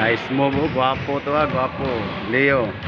Nice move, oh. Gwapo to ah, gwapo. Leo.